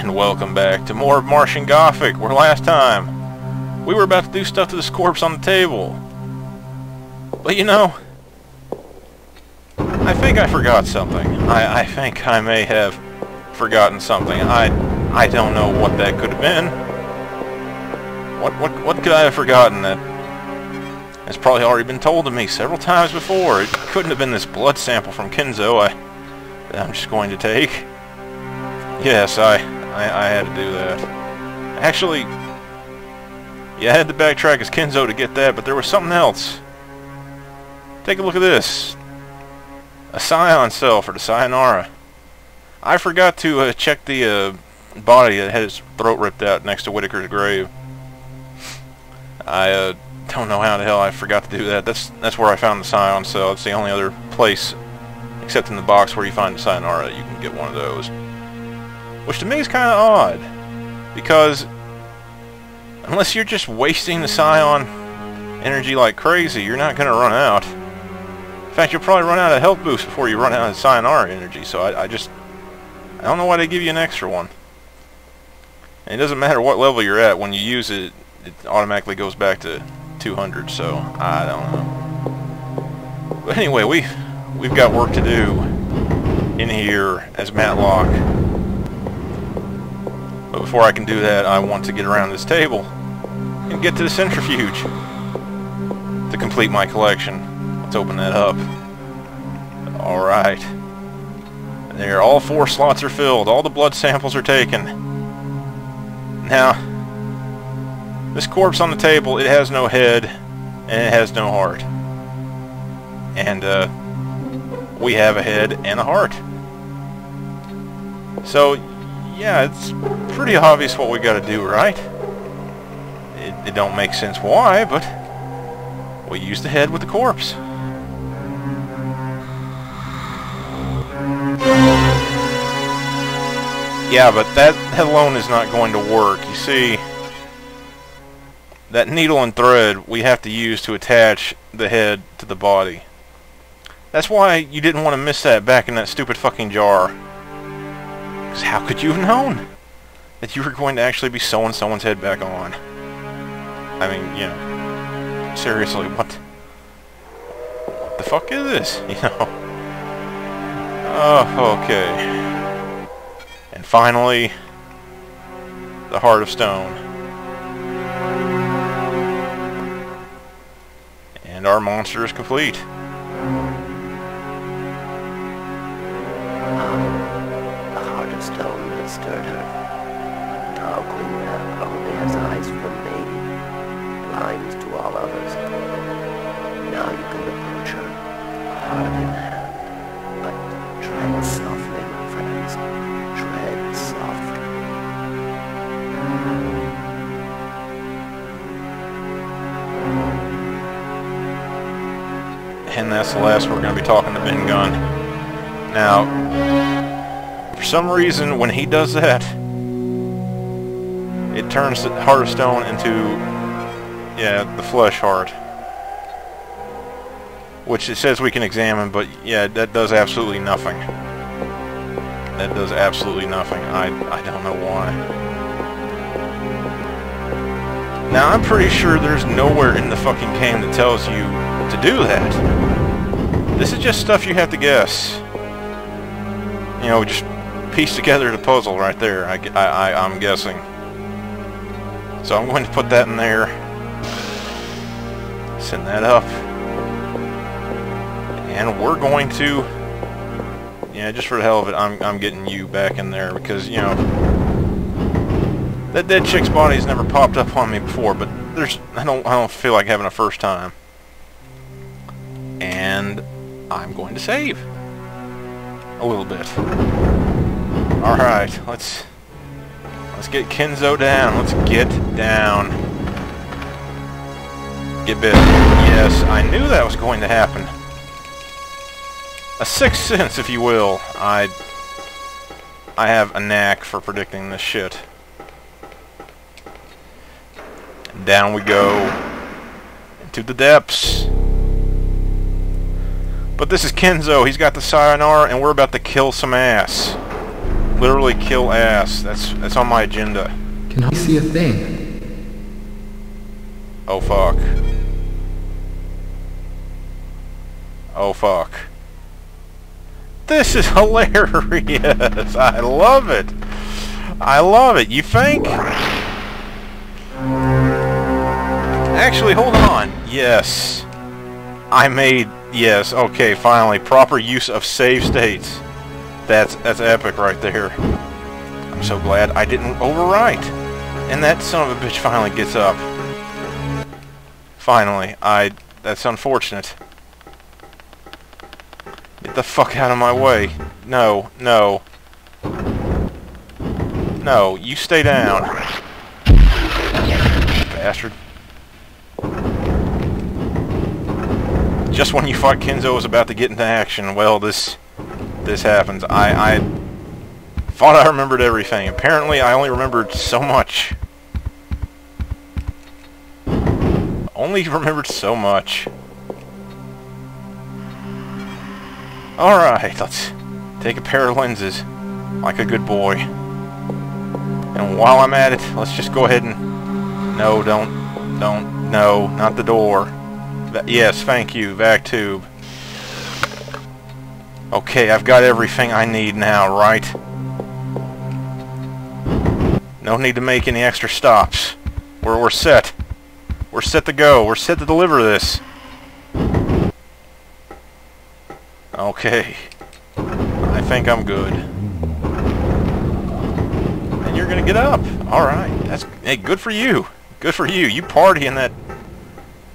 And welcome back to more of Martian Gothic, where last time we were about to do stuff to this corpse on the table. But you know, I think I forgot something. I, I think I may have forgotten something. I I don't know what that could have been. What what what could I have forgotten that has probably already been told to me several times before? It couldn't have been this blood sample from Kenzo I I'm just going to take. Yes, I, I I had to do that. Actually, yeah, I had to backtrack as Kenzo to get that, but there was something else. Take a look at this. A Scion cell for the Sayonara. I forgot to uh, check the uh, body that had his throat ripped out next to Whitaker's grave. I uh, don't know how the hell I forgot to do that. That's that's where I found the Scion cell. It's the only other place, except in the box where you find the Sayonara, you can get one of those. Which to me is kind of odd, because unless you're just wasting the Scion energy like crazy, you're not going to run out. In fact, you'll probably run out of health boost before you run out of Sayonara energy, so I, I just... I don't know why they give you an extra one. And it doesn't matter what level you're at, when you use it, it automatically goes back to 200, so I don't know. But anyway, we, we've got work to do in here as Matlock. But before I can do that, I want to get around this table and get to the centrifuge to complete my collection. Let's open that up. Alright. There, all four slots are filled. All the blood samples are taken. Now, this corpse on the table, it has no head, and it has no heart. And, uh, we have a head and a heart. So, yeah, it's pretty obvious what we gotta do, right? It, it don't make sense why, but we use the head with the corpse. Yeah, but that alone is not going to work. You see, that needle and thread we have to use to attach the head to the body. That's why you didn't want to miss that back in that stupid fucking jar. Because how could you have known that you were going to actually be sewing someone's head back on? I mean, you know, seriously, what, the fuck is this? You know? Oh, okay. And finally, the Heart of Stone. And our monster is complete. The heart of stone has stirred her. Blind to all others. Now you can approach her, heart in hand. But tread softly, my friends. Tread softly. And that's the last we're going to be talking to Ben Gunn. Now, for some reason, when he does that, it turns the Heart of Stone into, yeah, the Flesh Heart. Which it says we can examine, but yeah, that does absolutely nothing. That does absolutely nothing. I, I don't know why. Now, I'm pretty sure there's nowhere in the fucking game that tells you to do that. This is just stuff you have to guess. You know, just piece together the puzzle right there, I, I, I'm guessing. So I'm going to put that in there. Send that up. And we're going to... Yeah, just for the hell of it, I'm, I'm getting you back in there because, you know... That dead chick's body's never popped up on me before, but there's... I don't, I don't feel like having a first time. And I'm going to save. A little bit. Alright, let's... Let's get Kenzo down. Let's get down. Get bit. Yes, I knew that was going to happen. A sixth sense, if you will. I... I have a knack for predicting this shit. Down we go. Into the depths. But this is Kenzo. He's got the Sayonara, and we're about to kill some ass. literally kill ass. That's that's on my agenda. Can I see a thing. Oh fuck. Oh fuck. This is hilarious. I love it. I love it. You think? Actually, hold on. Yes. I made... Yes, okay, finally. Proper use of save states. That's, that's epic right there. I'm so glad I didn't overwrite. And that son of a bitch finally gets up. Finally. I... That's unfortunate. The fuck out of my way. No, no. No, you stay down. Bastard. Just when you thought Kenzo was about to get into action, well, this this happens. I, I thought I remembered everything. Apparently, I only remembered so much. Only remembered so much. Alright, let's take a pair of lenses, like a good boy. And while I'm at it, let's just go ahead and... No, don't, don't, no, not the door. Va yes, thank you, vac tube. Okay, I've got everything I need now, right? No need to make any extra stops. We're, we're set. We're set to go. We're set to deliver this. Okay. I think I'm good. And you're gonna get up. Alright. That's hey, good for you. Good for you. You party in that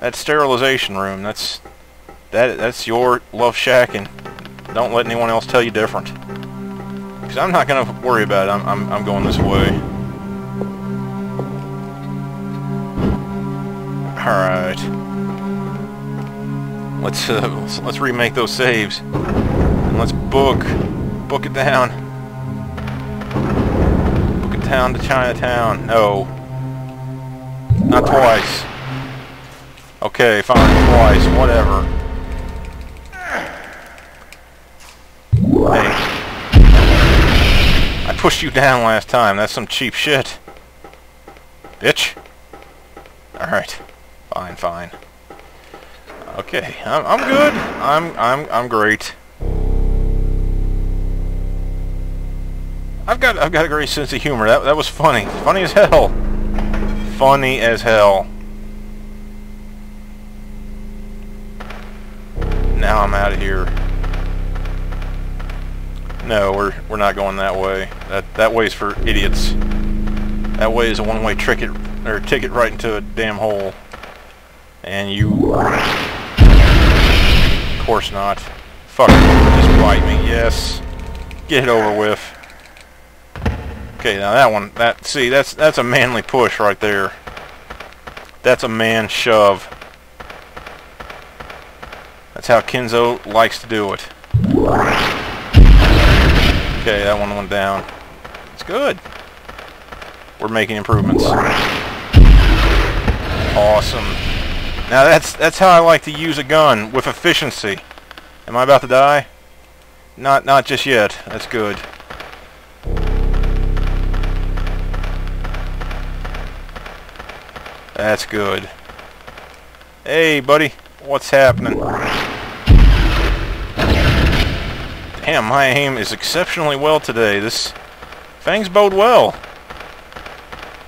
that sterilization room. That's that that's your love shack and don't let anyone else tell you different. Cause I'm not gonna worry about it. I'm I'm I'm going this way. Alright. Let's, uh, let's, remake those saves. And let's book. Book it down. Book it down to Chinatown. No. Not twice. Okay, fine, twice. Whatever. Hey. I pushed you down last time. That's some cheap shit. Bitch. Alright. Fine, fine. Okay, I'm, I'm good. I'm I'm I'm great. I've got I've got a great sense of humor. That that was funny. Funny as hell. Funny as hell. Now I'm out of here. No, we're we're not going that way. That that way's for idiots. That way is a one-way ticket or ticket right into a damn hole. And you course not. Fuck, just bite me, yes. Get it over with. Okay, now that one, that, see, that's, that's a manly push right there. That's a man shove. That's how Kenzo likes to do it. Okay, that one went down. It's good. We're making improvements. Awesome. Now that's that's how I like to use a gun with efficiency. Am I about to die? Not not just yet. That's good. That's good. Hey, buddy. What's happening? Damn, my aim is exceptionally well today. This... Things bode well.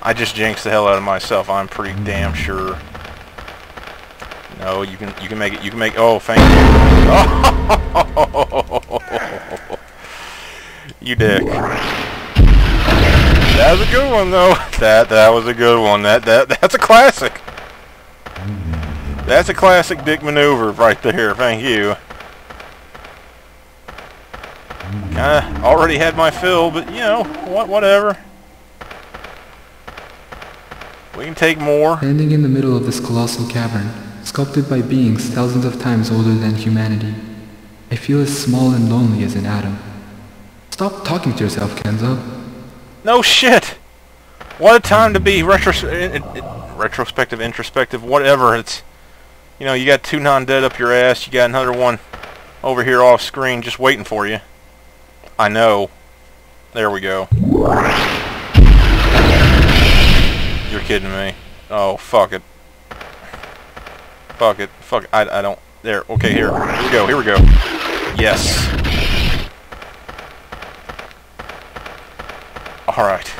I just jinxed the hell out of myself, I'm pretty damn sure. No, you can you can make it. You can make. Oh, thank you. Oh, you dick. That was a good one, though. That that was a good one. That that that's a classic. That's a classic dick maneuver right there. Thank you. Kinda already had my fill, but you know what? Whatever. We can take more. Standing in the middle of this colossal cavern, sculpted by beings thousands of times older than humanity. I feel as small and lonely as an atom. Stop talking to yourself, Kenzo. No shit! What a time to be retros retrospective, introspective, whatever. It's, you know, you got two non-dead up your ass, you got another one over here off screen just waiting for you. I know. There we go. You're kidding me. Oh, fuck it. Fuck it. Fuck it. I, I don't... There. Okay, here. Here we go. Here we go. Yes. Alright.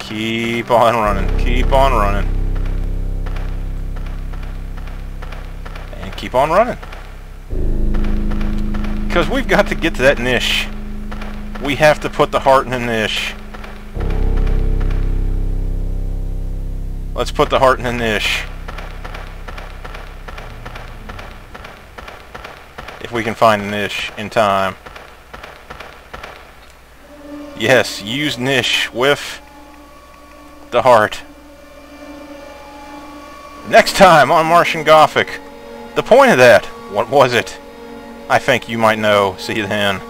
Keep on running. Keep on running. And keep on running. Because we've got to get to that niche. We have to put the heart in the niche. Let's put the heart in the niche. If we can find a niche in time. Yes, use niche with the heart. Next time on Martian Gothic. The point of that, what was it? I think you might know. See you then.